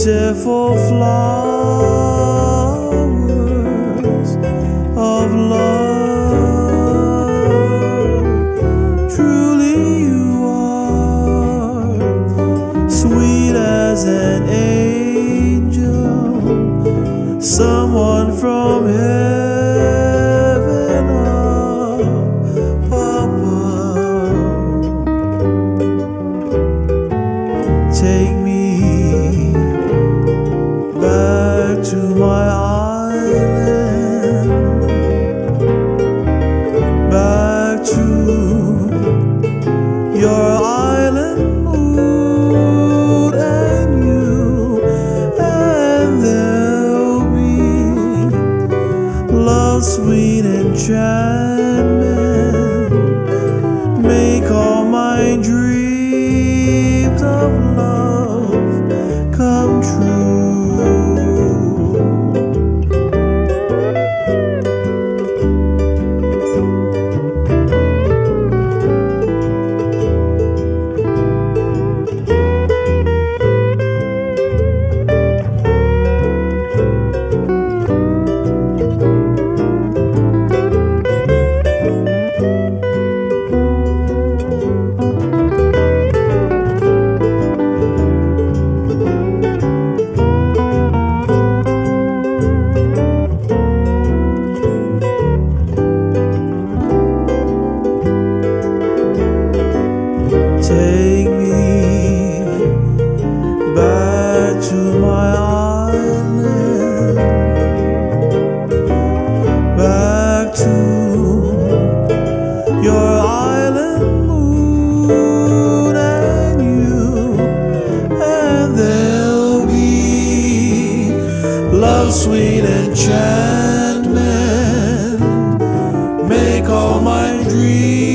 beautiful flowers of love. sweet enchantment. to my island, back to your island moon and you, and there'll be love, sweet enchantment, make all my dreams.